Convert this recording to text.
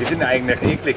Die sind eigentlich eklig.